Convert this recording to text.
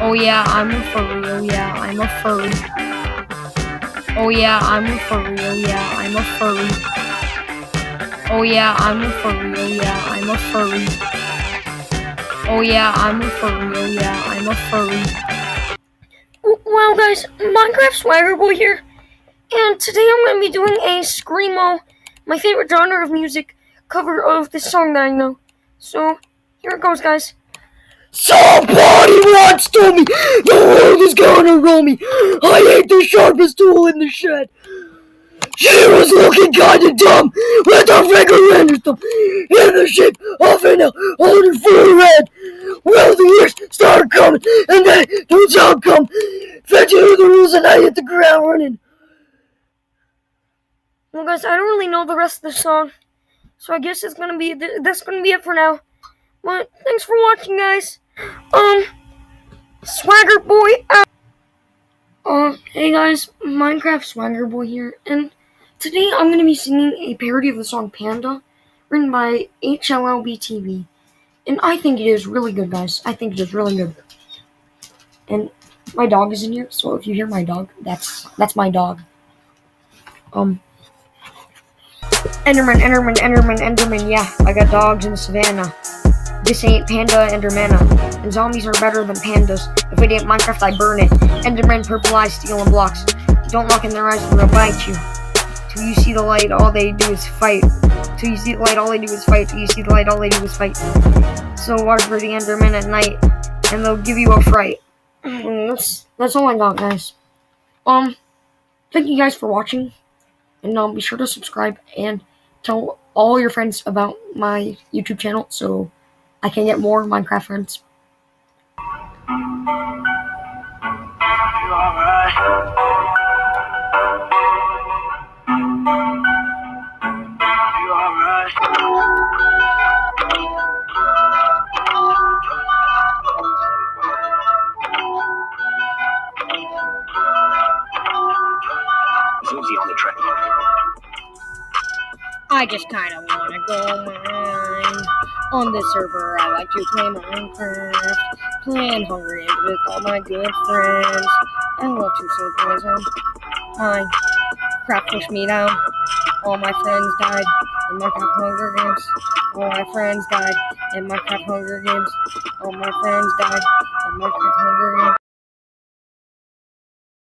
Oh yeah, I'm a furry. Oh yeah, I'm a furry. Oh yeah, I'm a yeah, I'm a furry. Oh yeah, I'm a yeah, I'm a furry. Oh yeah, I'm a furry. real, yeah, I'm a furry. Wow guys, Minecraft Swagger Boy here. And today I'm going to be doing a Screamo, my favorite genre of music, cover of this song that I know. So, here it goes, guys. Somebody wants to me the world is gonna roll me. I ain't the sharpest tool in the shed. She was looking kinda dumb with her finger random in the shape of an L on her forehead. Well, the years start coming and they don't sound come. Fed you the rules and I hit the ground running. Well, guys, I don't really know the rest of the song, so I guess it's gonna be th- that's gonna be it for now. But thanks for watching, guys. Um, Swagger Boy out. Uh, hey guys, Minecraft Swagger Boy here, and today I'm gonna be singing a parody of the song Panda, written by HLLBTV, and I think it is really good, guys. I think it is really good. And my dog is in here, so if you hear my dog, that's that's my dog. Um. Enderman, Enderman, Enderman, Enderman, yeah, I got dogs in the savannah. This ain't Panda Endermana, and zombies are better than pandas. If it ain't Minecraft, I burn it. Enderman, purple eyes, stealing blocks. Don't look in their eyes, they'll bite you. Till you see the light, all they do is fight. Till you see the light, all they do is fight. Till you see the light, all they do is fight. So watch for the Enderman at night, and they'll give you a fright. Mm, That's that's all I got, guys. Um, thank you guys for watching, and um, be sure to subscribe and tell all your friends about my YouTube channel so I can get more Minecraft friends. I just kind of want to go mine. On this server, I like to play Minecraft. Playing Games with all my good friends. I love to surprise them. crap pushed me down. All my friends died in Minecraft Hunger Games. All my friends died in Minecraft Hunger Games. All my friends died in Minecraft Hunger Games.